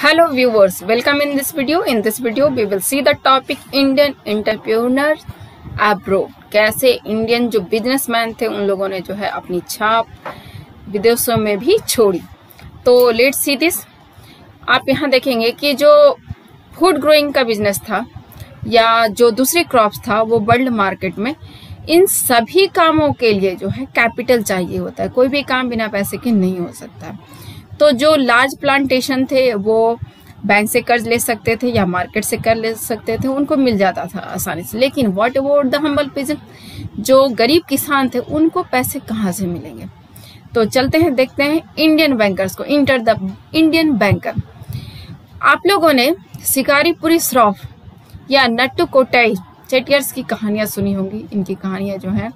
hello, viewers. Welcome in this video. In this video, we will see the topic indian entrepreneur abroad. कैसे Indian जो businessman थे, उन लोगों ने जो है अपनी छाप विदेशों में भी छोड़ी। तो लेट सी दिस आप यहाँ देखेंगे कि जो फ़ूड ग्रोइंग का बिज़नेस था, या जो दूसरी क्रॉप्स था, वो वर्ल्ड मार्केट में, इन सभी कामों के लिए जो है कैपिटल चाहिए होता है। कोई भी काम बिना पैसे के नहीं हो सकता। तो जो लार्ज प्लांटेशन थे, वो बैंक से कर्ज ले सकते थे या मार्केट से कर ले सकते थे, उनको मिल जाता था आसानी से। लेकिन what about the humble pigeon जो गरीब किसान थे, उनको पैसे कहाँ से मिलेंगे? तो चलते हैं, देखते हैं इंडियन बैंकर्स को इंटर द इंडियन बैंकर आप लोगों ने शिकारीपुरी श्रॉफ या नट्टू कोटाई चेटियर्स की कहानियाँ सुनी होंगी। इनकी कहानियाँ जो है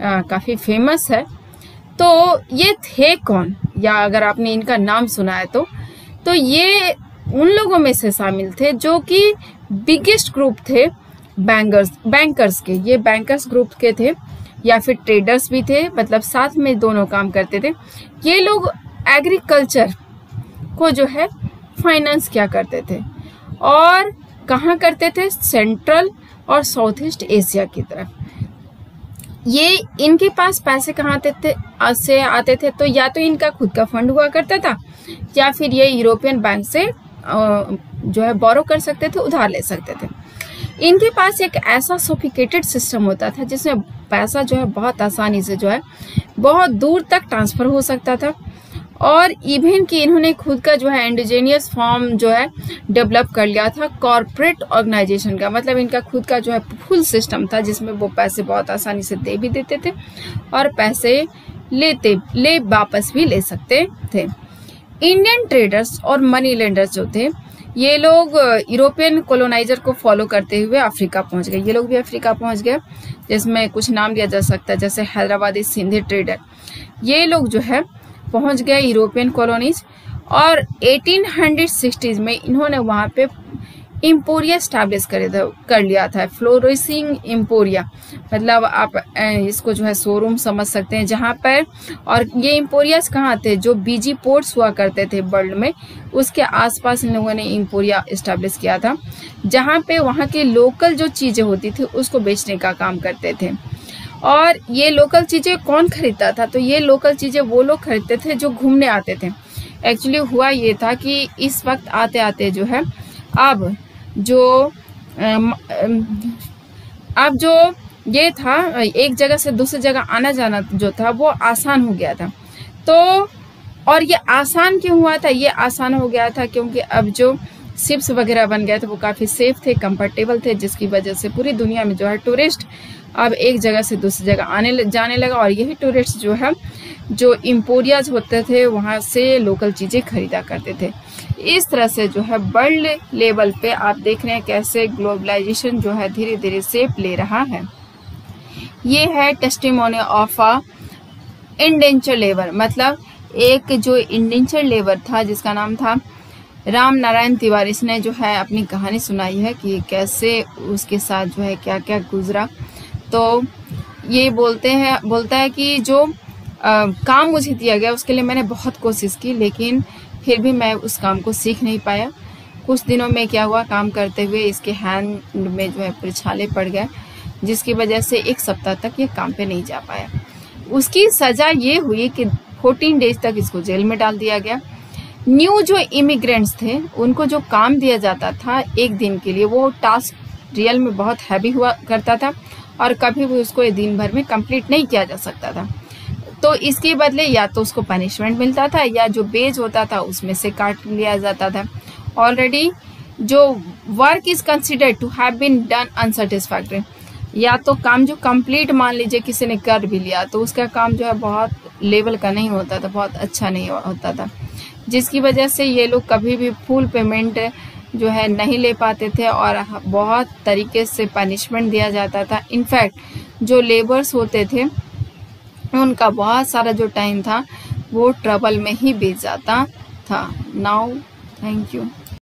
काफ़ी फ़ेमस है। तो ये थे कौन? या अगर आपने इनका नाम सुना है तो। तो ये उन लोगों में से शामिल थे जो कि बिगेस्ट ग्रुप थे बैंकर्स बैंकर्स के। ये बैंकर्स ग्रुप के थे या फिर ट्रेडर्स भी थे मतलब साथ में दोनों काम करते थे। ये लोग एग्रीकल्चर को जो है फाइनेंस क्या करते थे और कहाँ करते थे? सेंट्रल और साउथ ईस्ट एशिया की तरफ़। ये इनके पास पैसे कहाँ आते थे से आते थे तो या तो इनका खुद का फंड हुआ करता था, या फिर ये यूरोपियन बैंक से जो है बोरो कर सकते थे, उधार ले सकते थे। इनके पास एक ऐसा सोफिकेटेड सिस्टम होता था, जिसमें पैसा जो है बहुत आसानी से जो है बहुत दूर तक ट्रांसफ़र हो सकता था। और इवन कि इन्होंने खुद का जो है इंडिजेनियस फॉर्म जो है डेवलप कर लिया था कॉरपोरेट ऑर्गेनाइजेशन का। मतलब इनका खुद का जो है फुल सिस्टम था, जिसमें वो पैसे बहुत आसानी से दे भी देते थे और पैसे लेते, ले वापस भी ले सकते थे। इंडियन ट्रेडर्स और मनी लेंडर्स जो थे, ये लोग यूरोपियन कोलोनाइजर को फॉलो करते हुए अफ्रीका पहुँच गए। ये लोग भी अफ्रीका पहुँच गए, जिसमें कुछ नाम दिया जा सकता है, जैसे हैदराबादी सिंधी ट्रेडर ये लोग जो है पहुँच गए यूरोपियन कॉलोनीज और 1860s में इन्होंने वहाँ पे इम्पोरिया स्टैब्लिश कर कर लिया था फ्लोरिसिंग इम्पोरिया मतलब आप इसको जो है शोरूम समझ सकते हैं जहाँ पर, और ये इम्पोरियाज कहाँ थे? जो बीजी पोर्ट्स हुआ करते थे वर्ल्ड में, उसके आसपास इन लोगों ने इम्पोरिया स्टैब्लिश किया था, जहाँ पे वहाँ के लोकल जो चीज़ें होती थी, उसको बेचने का काम करते थे। और ये लोकल चीज़ें कौन खरीदता था? तो ये लोकल चीज़ें वो लोग खरीदते थे जो घूमने आते थे। एक्चुअली हुआ ये था कि इस वक्त आते आते जो है, अब जो अब जो ये था, एक जगह से दूसरी जगह आना जाना जो था, वो आसान हो गया था। तो और ये आसान क्यों हुआ था? ये आसान हो गया था क्योंकि अब जो शिप्स वगैरह बन गए थे, वो काफ़ी सेफ़ थे कंफर्टेबल थे, जिसकी वजह से पूरी दुनिया में जो है टूरिस्ट अब एक जगह से दूसरी जगह आने जाने लगा। और यही टूरिस्ट जो है, जो इम्पोरियाज होते थे, वहाँ से लोकल चीज़ें खरीदा करते थे। इस तरह से जो है वर्ल्ड लेवल पे आप देख रहे हैं कैसे ग्लोबलाइजेशन जो है धीरे धीरे सेप ले रहा है। ये है testimony of a indenture labour मतलब एक जो इंडेंचर लेबर था, जिसका नाम था राम नारायण तिवारी इसने जो है अपनी कहानी सुनाई है कि कैसे उसके साथ जो है क्या क्या गुजरा। तो ये बोलते हैं बोलता है कि जो आ, काम मुझे दिया गया उसके लिए मैंने बहुत कोशिश की लेकिन फिर भी मैं उस काम को सीख नहीं पाया। कुछ दिनों में क्या हुआ काम करते हुए इसके हैंड में जो है पिछाले पड़ गए जिसकी वजह से एक सप्ताह तक ये काम पे नहीं जा पाया। उसकी सजा ये हुई कि 14 डेज़ तक इसको जेल में डाल दिया गया। न्यू जो इमिग्रेंट्स थे, उनको जो काम दिया जाता था एक दिन के लिए, वो टास्क रियल में बहुत हैवी हुआ करता था और कभी भी उसको दिन भर में कंप्लीट नहीं किया जा सकता था। तो इसके बदले या तो उसको पनिशमेंट मिलता था या जो बेज होता था, उसमें से काट लिया जाता था। ऑलरेडी जो work is considered to have been done unsatisfactory या तो काम जो कंप्लीट मान लीजिए किसी ने कर भी लिया तो उसका काम जो है बहुत लेवल का नहीं होता था, बहुत अच्छा नहीं होता था। जिसकी वजह से ये लोग कभी भी फुल पेमेंट जो है नहीं ले पाते थे और बहुत तरीके से पनिशमेंट दिया जाता था। इनफैक्ट जो लेबर्स होते थे, उनका बहुत सारा जो टाइम था, वो ट्रबल में ही बीत जाता था। Now thank you